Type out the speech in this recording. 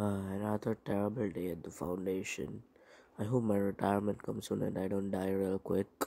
Uh, another terrible day at the foundation. I hope my retirement comes soon and I don't die real quick.